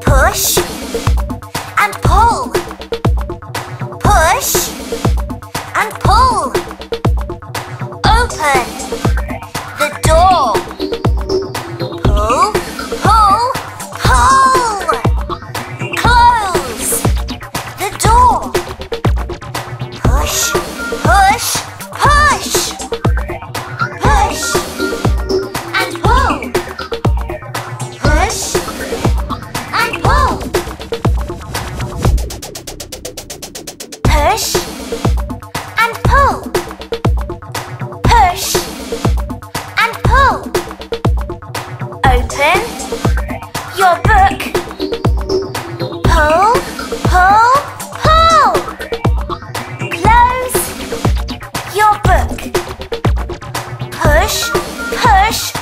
Push and pull. Push and pull. Open the door. button. Your book. Pull, pull, pull. Close. Your book. Push, push,